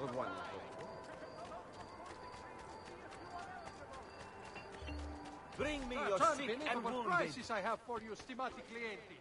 Dokładnie. Bring me Ah, your sick and unbelievable wounded. prices I have for you, stimati clienti.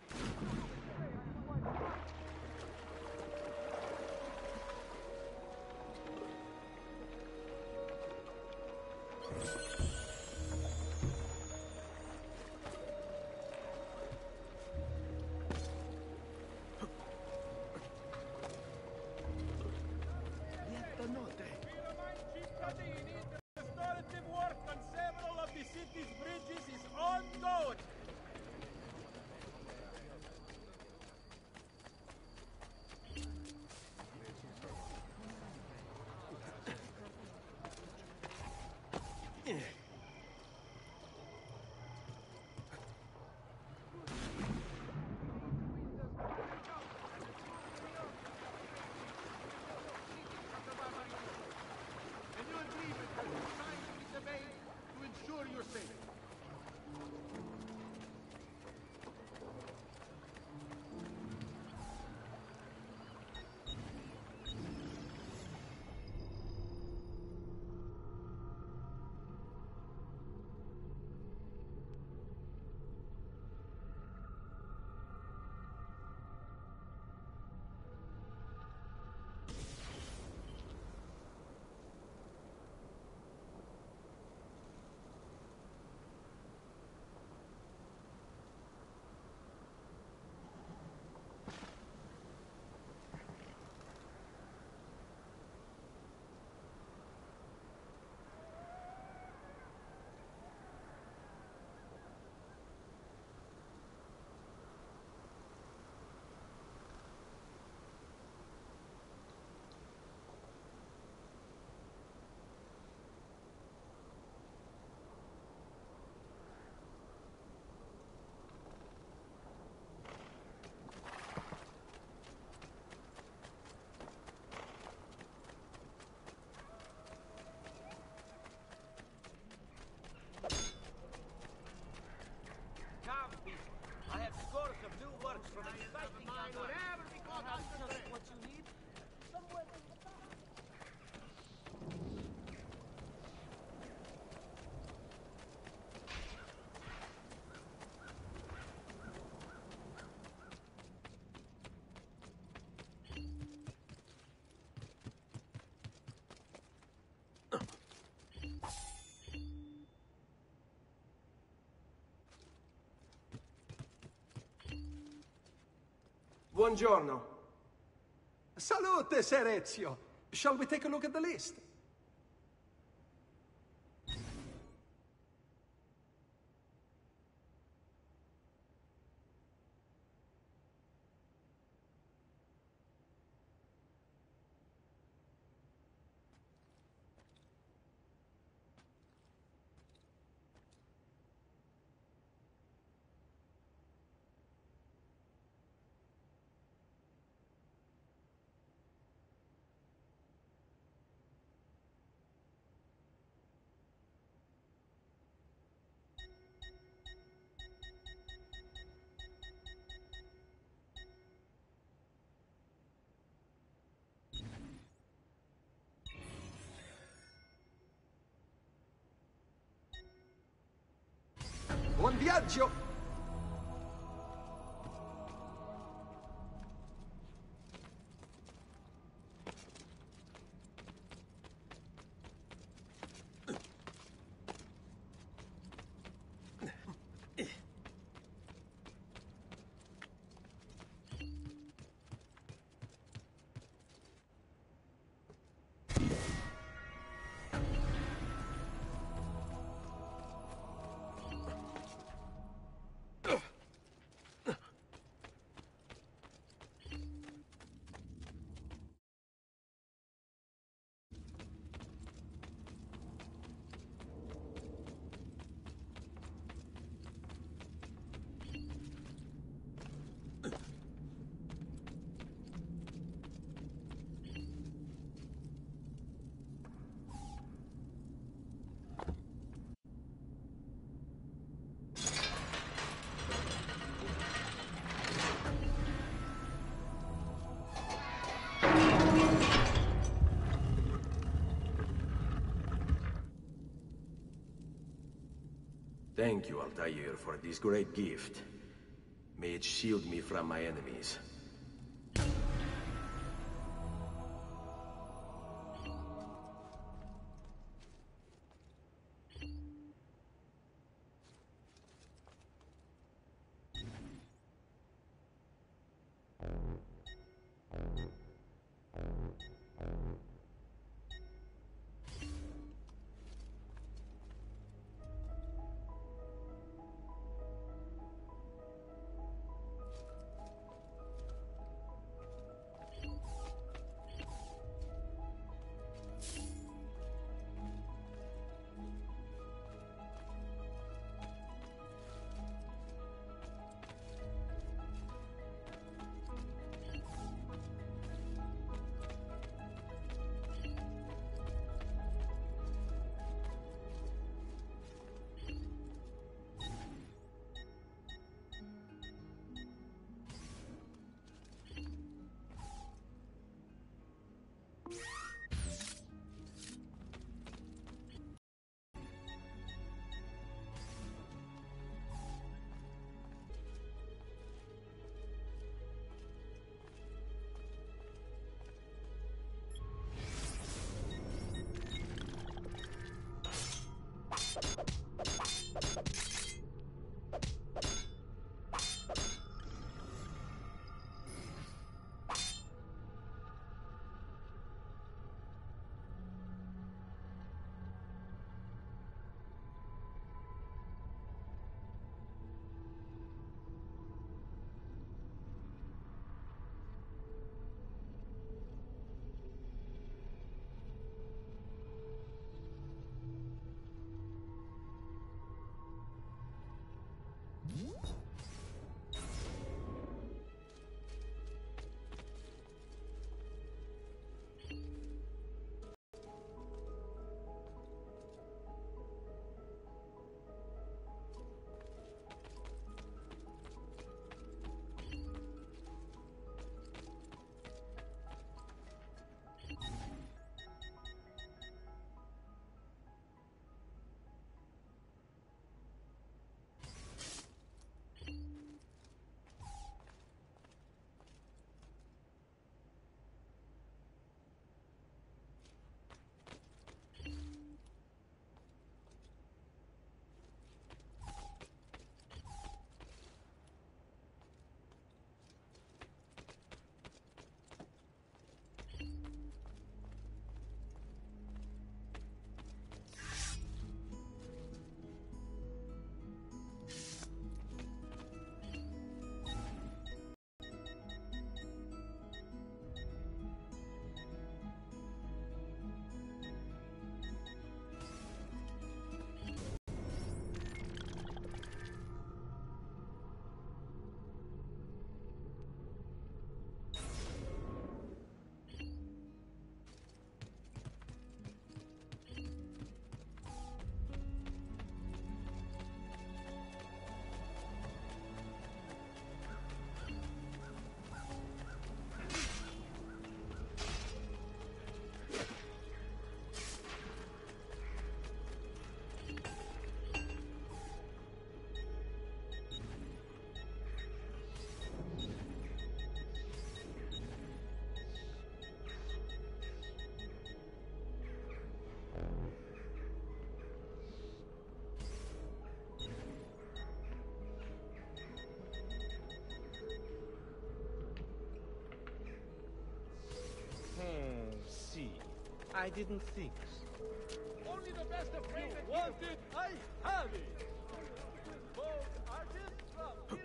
Buongiorno. Salute, Ser Ezio. Shall we take a look at the list? Buon viaggio! Thank you, Altair, for this great gift. May it shield me from my enemies. Woo! I didn't think. Only the best of You want it? I have it! Vogue artist from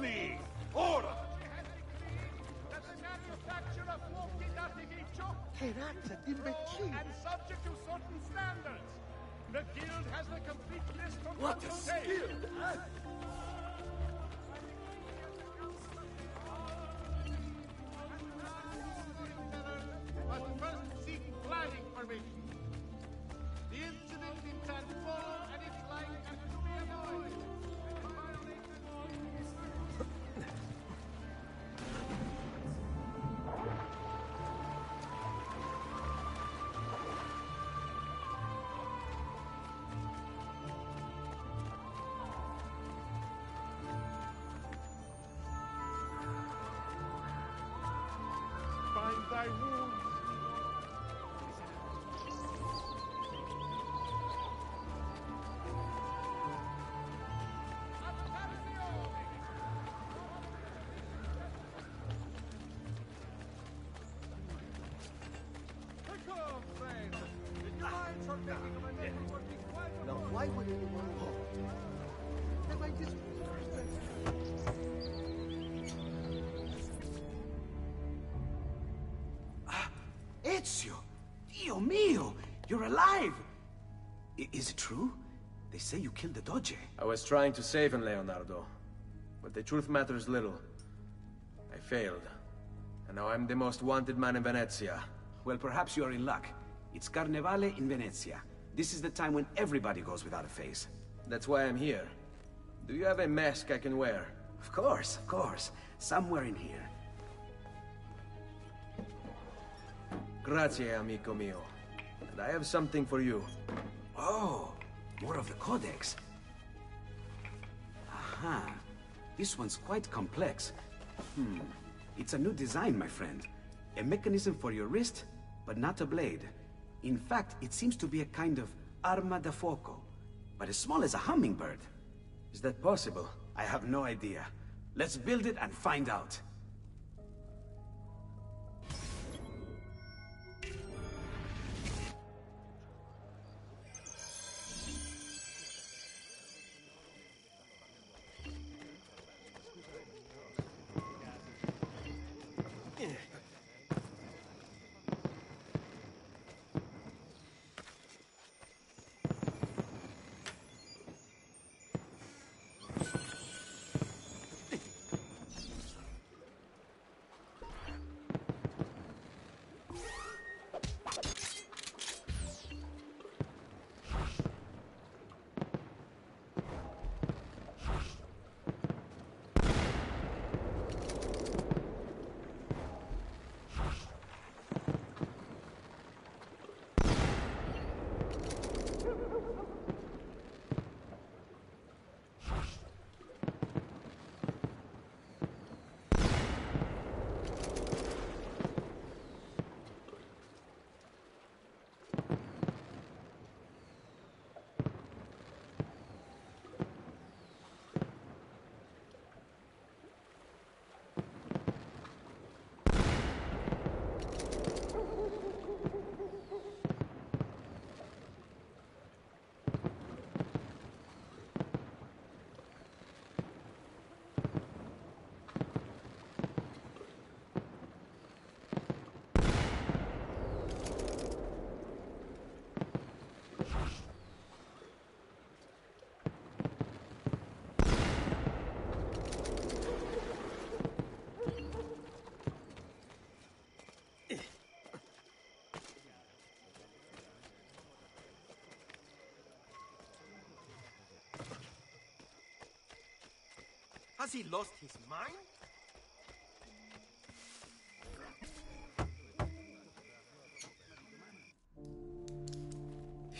Ordni! Imbecile! And subject to certain standards! The guild has the complete list from What a skill! Working quite Now, why would anyone go? Am I disrespectful? Ezio! Dio mio! You're alive! I- is it true? They say you killed the Doge. I was trying to save him, Leonardo. But the truth matters little. I failed. And now I'm the most wanted man in Venezia. Well, perhaps you are in luck. It's Carnevale in Venezia. This is the time when everybody goes without a face. That's why I'm here. Do you have a mask I can wear? Of course, of course. Somewhere in here. Grazie, amico mio. And I have something for you. Oh, more of the Codex. Aha. This one's quite complex. Hmm. It's a new design, my friend. A mechanism for your wrist, but not a blade. In fact, it seems to be a kind of arma da fuoco, but as small as a hummingbird. Is that possible? I have no idea. Let's build it and find out. Has he lost his mind?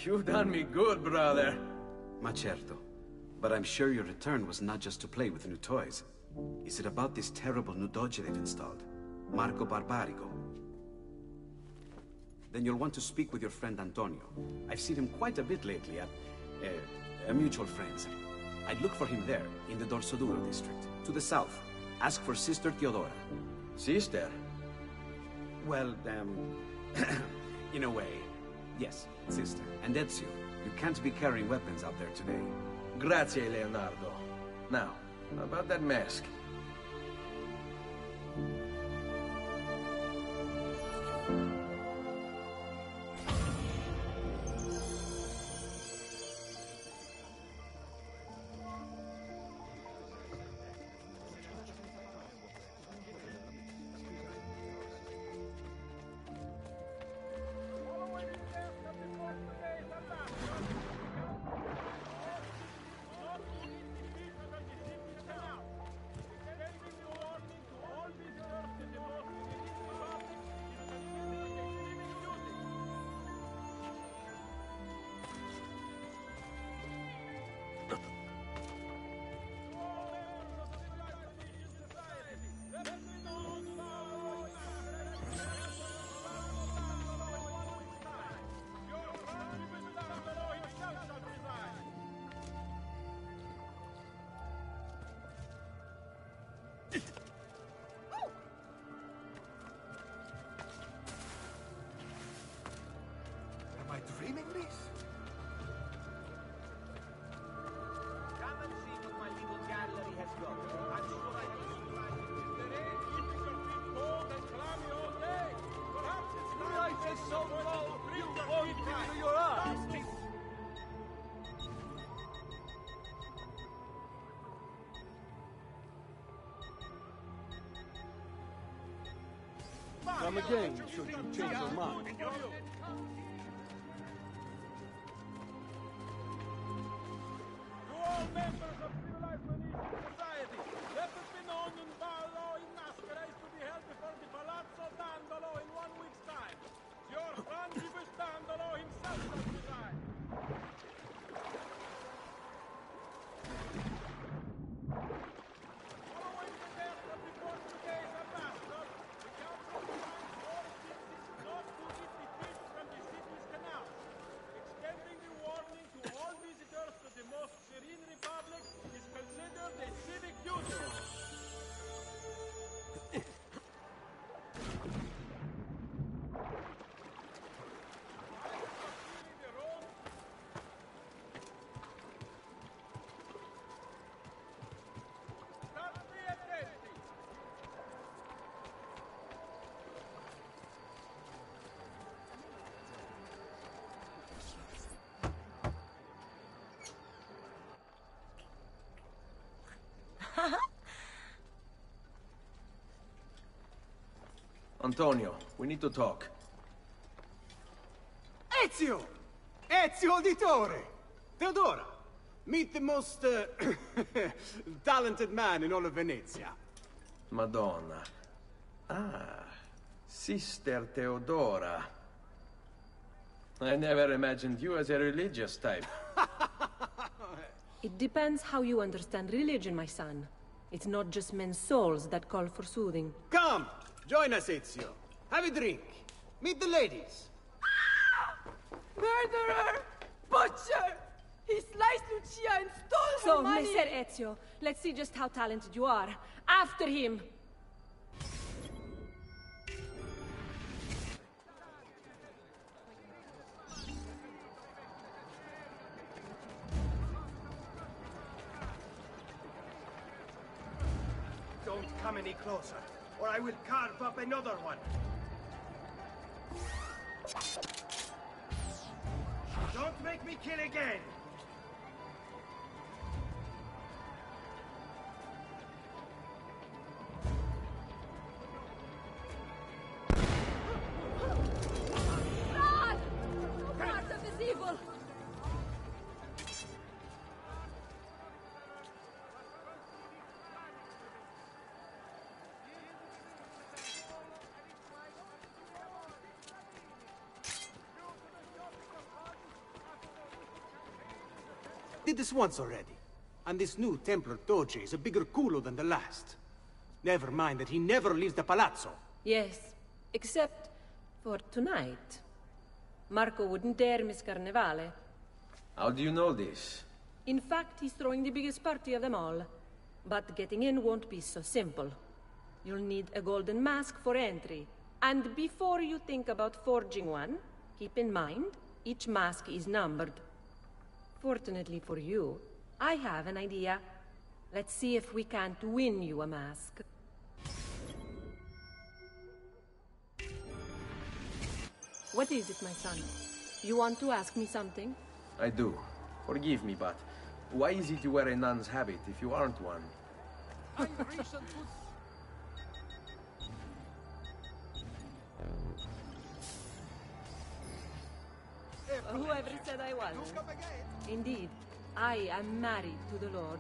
You've done me good, brother. Ma certo. But I'm sure your return was not just to play with new toys. Is it about this terrible new doge they've installed? Marco Barbarigo? Then you'll want to speak with your friend Antonio. I've seen him quite a bit lately at... Uh, a mutual friends. I'd look for him there, in the Dorsoduro district. To the south. Ask for Sister Theodora. Sister? Well, um... in a way. Yes, sister. And Ezio, you can't be carrying weapons out there today. Grazie, Leonardo. Now, about that mask. Come again, should you change your mind. Antonio, we need to talk. Ezio! Ezio Auditore! Theodora, meet the most uh, talented man in all of Venezia. Madonna. Ah, Sister Theodora. I never imagined you as a religious type. It depends how you understand religion, my son. It's not just men's souls that call for soothing. Come, join us, Ezio. Have a drink. Meet the ladies. Murderer! Butcher! He sliced Lucia and stole So, her oh, money! Messer Ezio, let's see just how talented you are. After him! Don't come any closer, or I will carve up another one. Don't make me kill again! Did this once already. And this new Templar Doge is a bigger culo than the last. Never mind that he never leaves the palazzo. Yes, except for tonight. Marco wouldn't dare miss Carnevale. How do you know this? In fact, he's throwing the biggest party of them all. But getting in won't be so simple. You'll need a golden mask for entry. And before you think about forging one, keep in mind, each mask is numbered. Fortunately for you, I have an idea. Let's see if we can't win you a mask. What is it, my son? You want to ask me something? I do. Forgive me, but why is it you wear a nun's habit if you aren't one? Whoever said I was. Indeed, I am married to the Lord.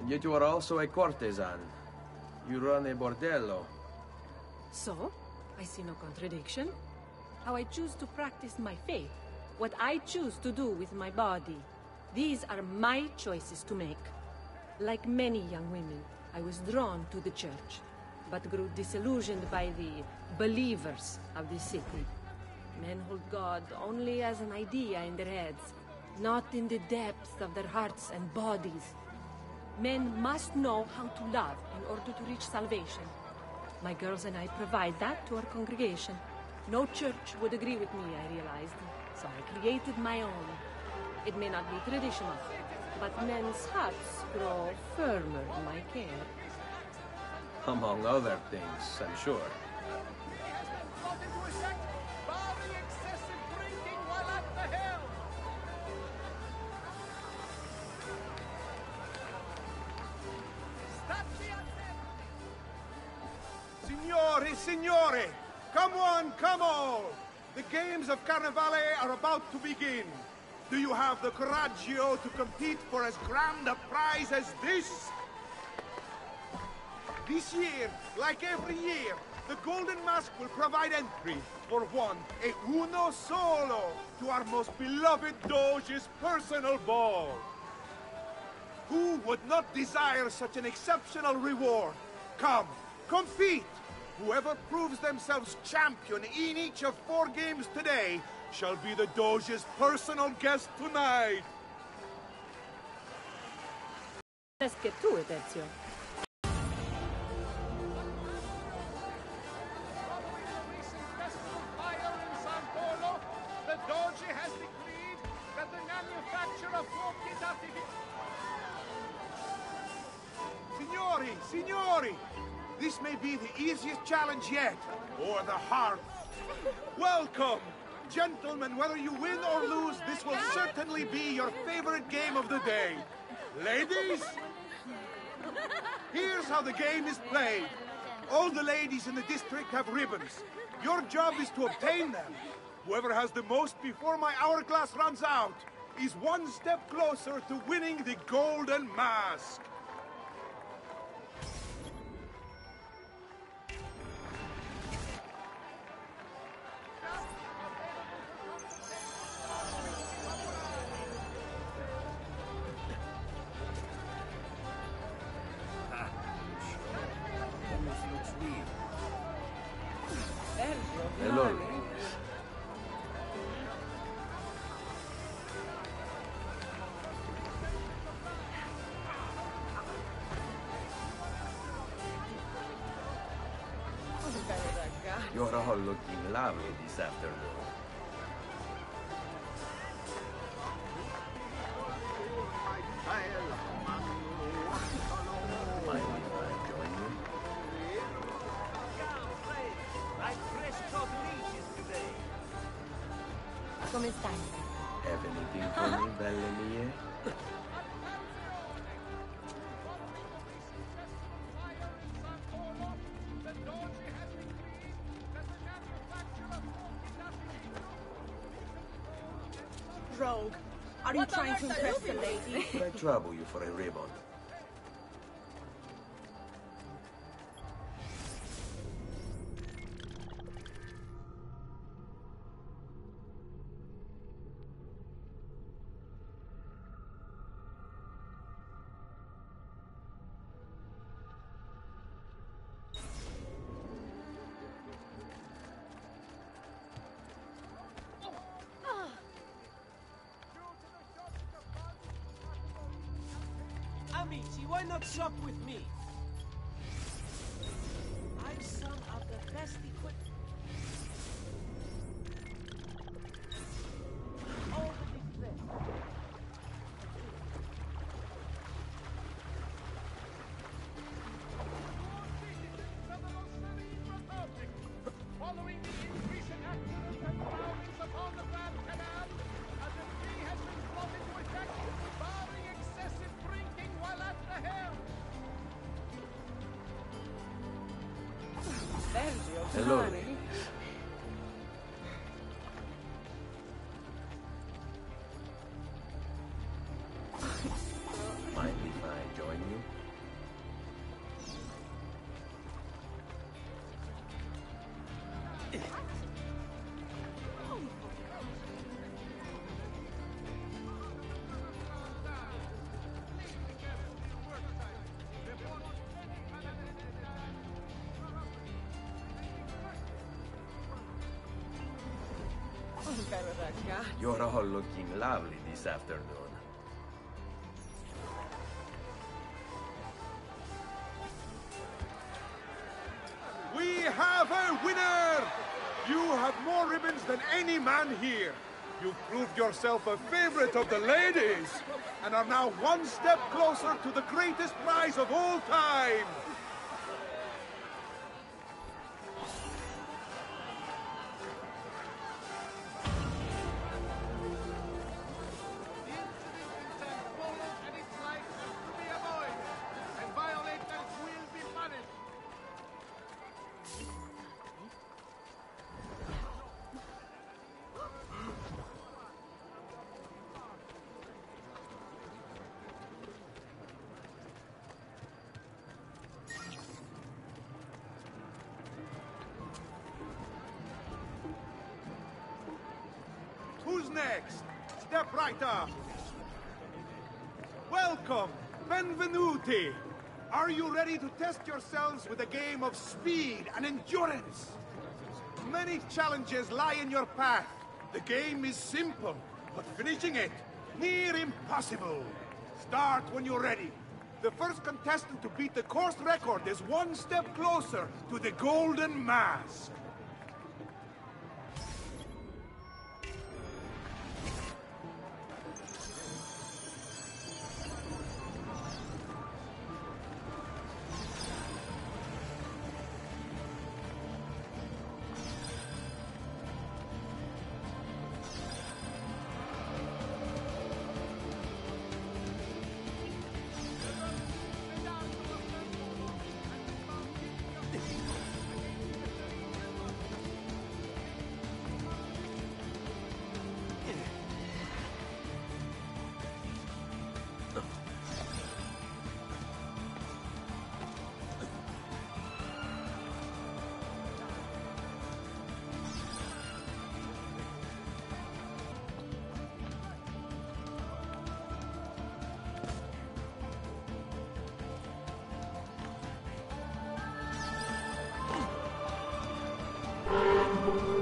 And yet you are also a courtesan. You run a bordello. So, I see no contradiction. How I choose to practice my faith, what I choose to do with my body, these are my choices to make. Like many young women, I was drawn to the church, but grew disillusioned by the believers of the city. Men hold God only as an idea in their heads, not in the depths of their hearts and bodies. Men must know how to love in order to reach salvation. My girls and I provide that to our congregation. No church would agree with me, I realized, so I created my own. It may not be traditional, but men's hearts grow firmer in my care. Among other things, I'm sure. Carnevale are about to begin. Do you have the coraggio to compete for as grand a prize as this? This year, like every year, the Golden Mask will provide entry for one, e uno solo, to our most beloved Doge's personal ball. Who would not desire such an exceptional reward? Come, compete! Whoever proves themselves champion in each of four games today shall be the Doge's personal guest tonight. Let's get to it, Ezio. Challenge yet, or the hardest. Welcome! Gentlemen, whether you win or lose, this will certainly be your favorite game of the day. Ladies, here's how the game is played. All the ladies in the district have ribbons. Your job is to obtain them. Whoever has the most before my hourglass runs out is one step closer to winning the golden mask. You're all looking lovely this afternoon. Trouble you for a Amici, why not shop with me? You're all looking lovely this afternoon. We have a winner! You have more ribbons than any man here. You've proved yourself a favorite of the ladies and are now one step closer to the greatest prize of all time. Up. Welcome, benvenuti. Are you ready to test yourselves with a game of speed and endurance? Many challenges lie in your path. The game is simple, but finishing it, near impossible. Start when you're ready. The first contestant to beat the course record is one step closer to the Golden Mask. you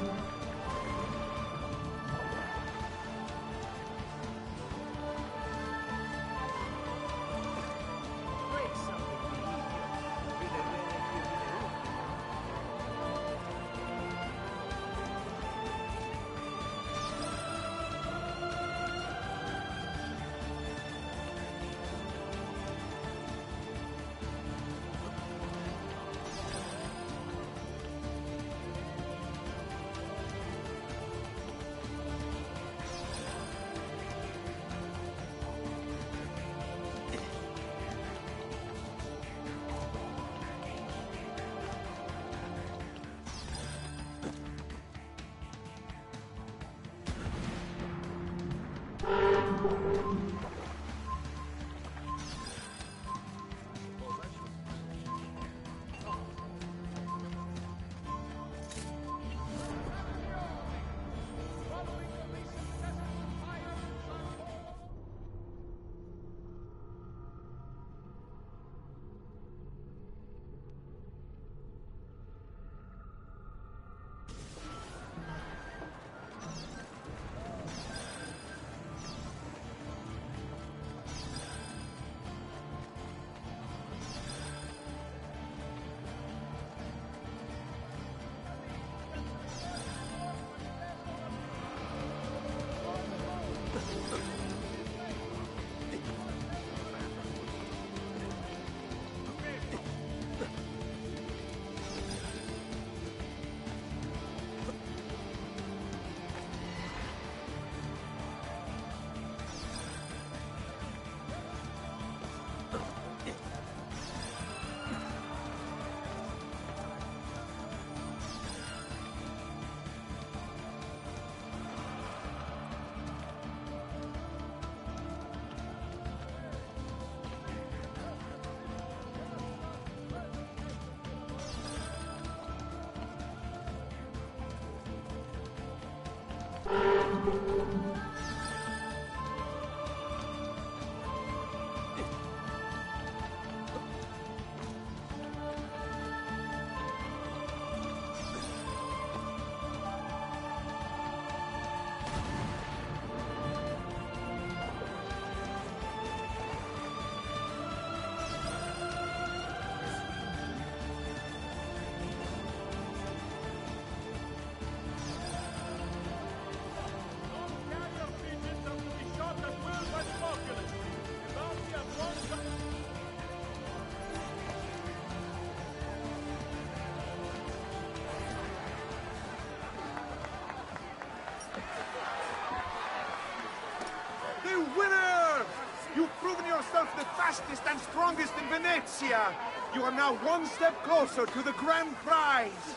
Fastest and strongest in Venezia. You are now one step closer to the grand prize.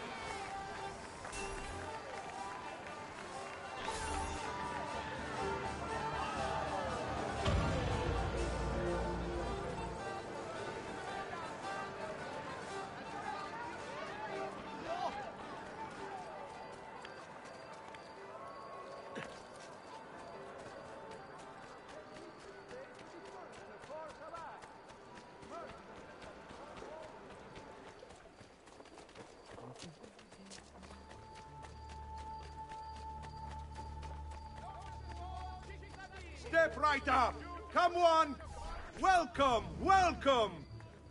On. Welcome, welcome.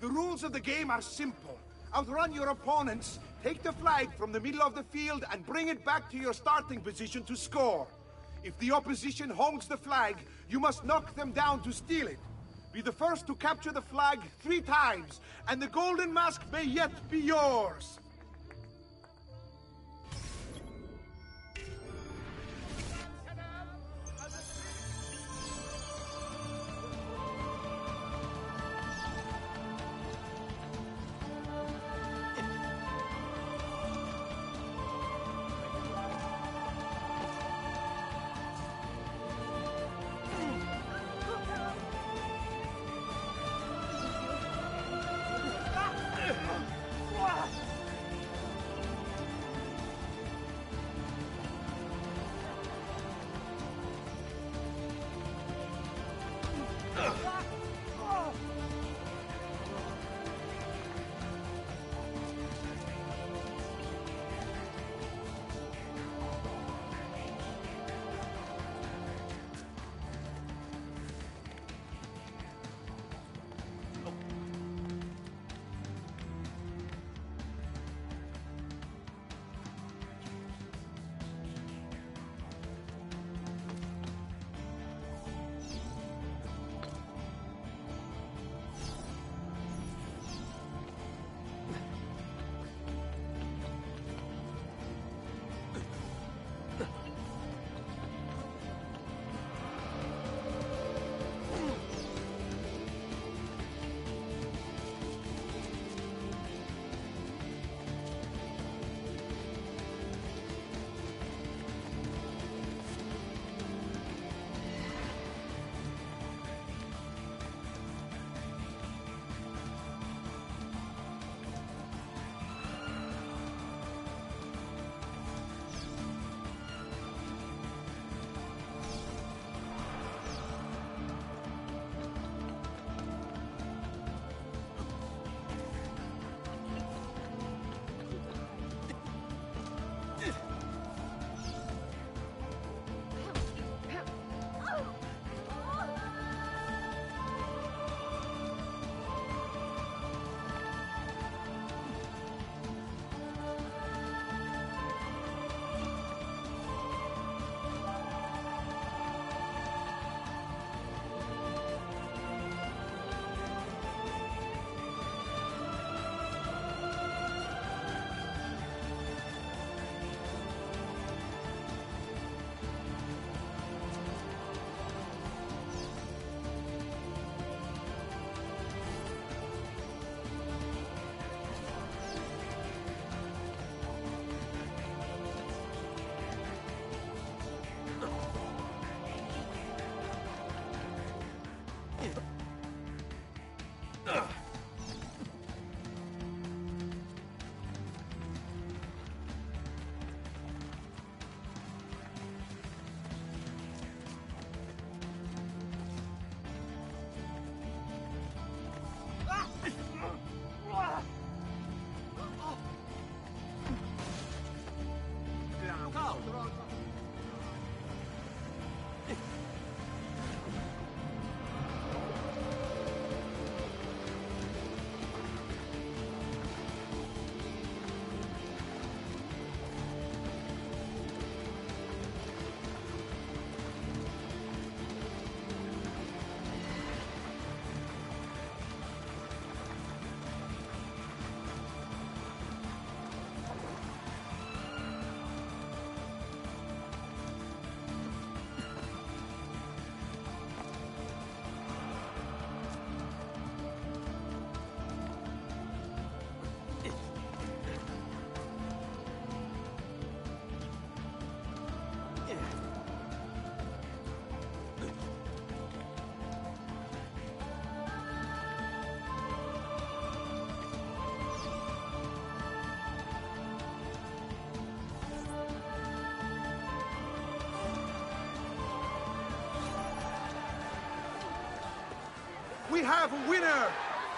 The rules of the game are simple. Outrun your opponents, take the flag from the middle of the field and bring it back to your starting position to score. If the opposition holds the flag, you must knock them down to steal it. Be the first to capture the flag three times, and the golden mask may yet be yours. Have a winner!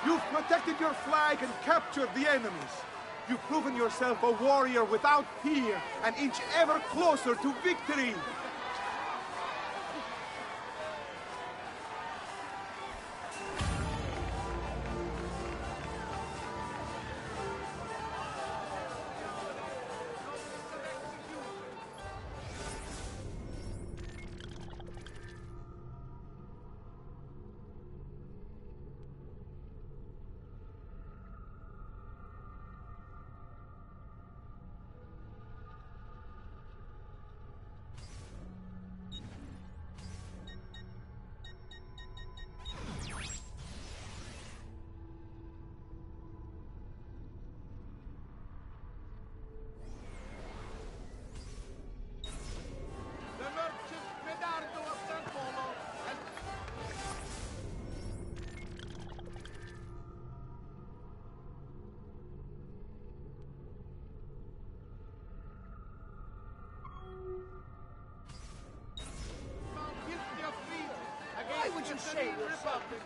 You've protected your flag and captured the enemies. You've proven yourself a warrior without fear, an inch ever closer to victory. Against would the say Serene you're Republic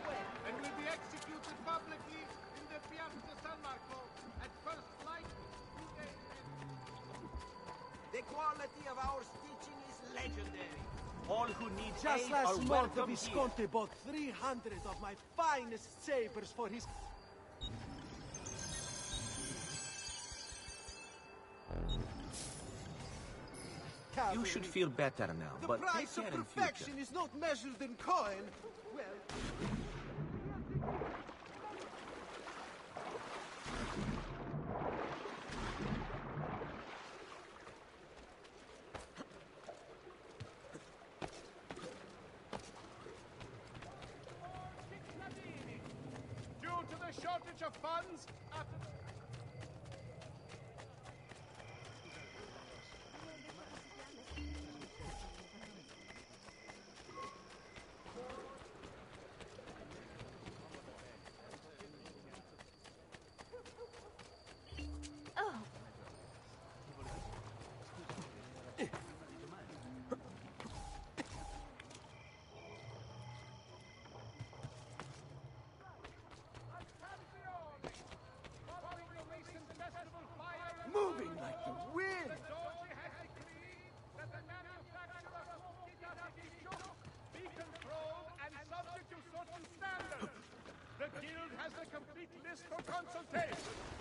and will be executed publicly in the Piazza San Marco at first light two days The quality of our stitching is legendary. All who need Just aid are last month, welcome here. Visconti bought 300 of my finest sabers for his... You should feel better now, The but take price care of perfection is not measured in coin. Well, Due to the shortage of funds, after moving like the wind. be controlled and subject to certain standards. The guild has a list for consultation.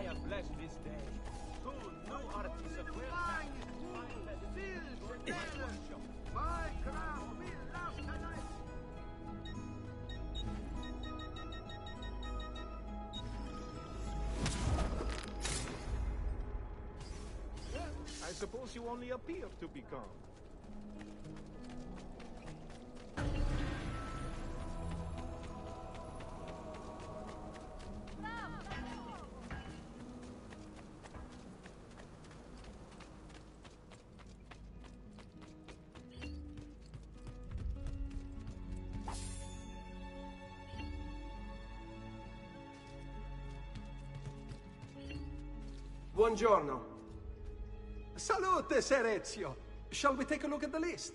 I am blessed this day. Two new artists of great My crown will last tonight. I suppose you only appear to be calm. Buongiorno. Salute, Ser Ezio. Shall we take a look at the list?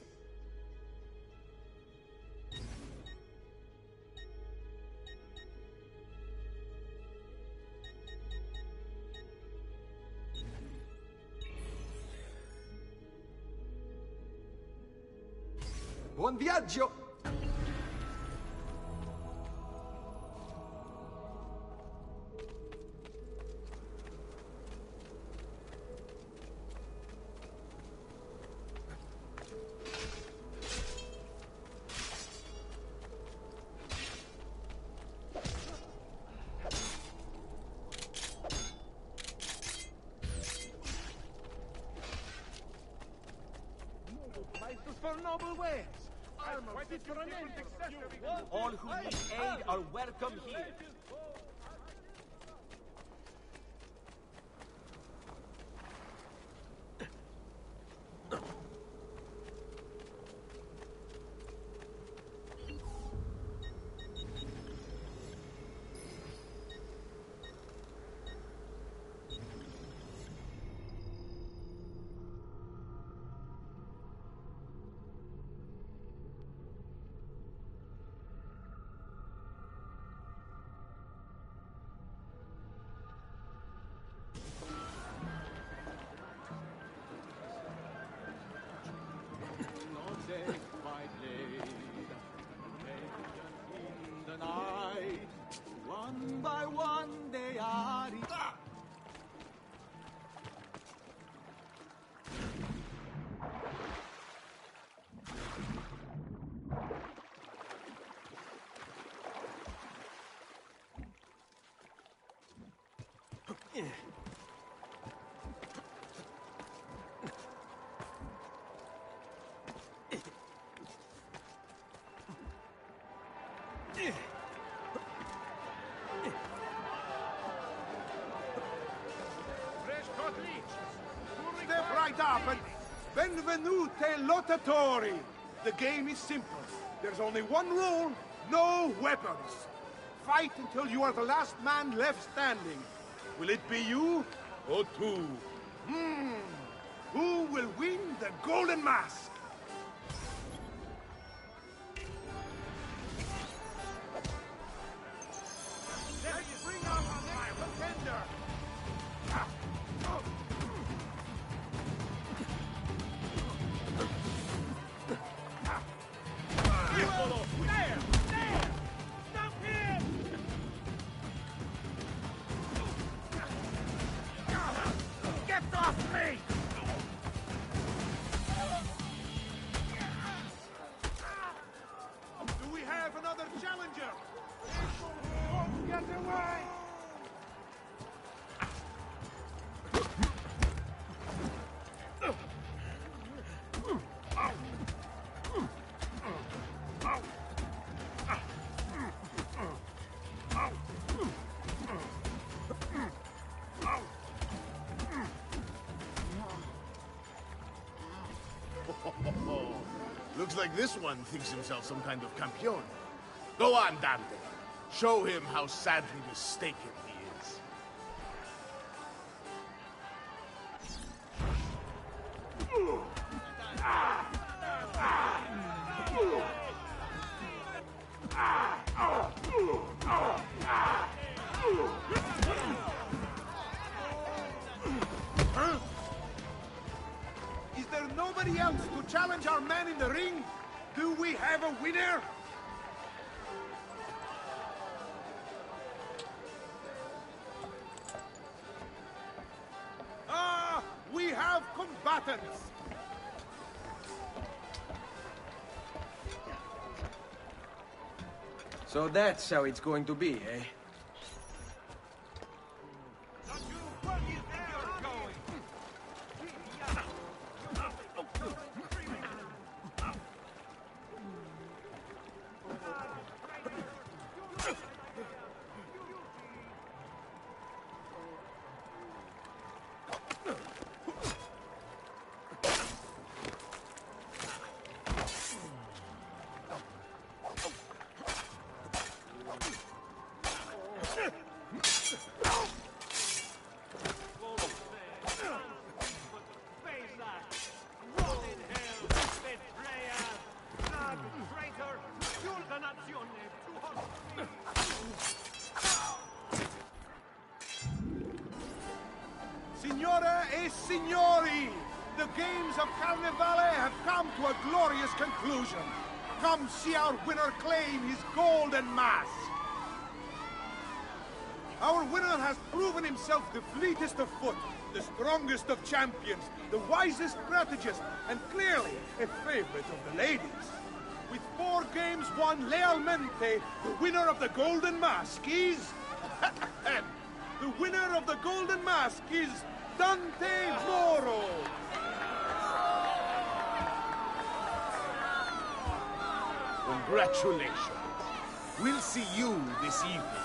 Step right up and benvenute lottatori. The game is simple. There's only one rule, no weapons. Fight until you are the last man left standing. Will it be you or two? Hmm. Who will win the golden mask? Like this one thinks himself some kind of campeon. Go on, Dante. Show him how sadly mistaken So that's how it's going to be, eh? the winner of the Golden Mask is... the winner of the Golden Mask is Dante Moro. Congratulations. We'll see you this evening.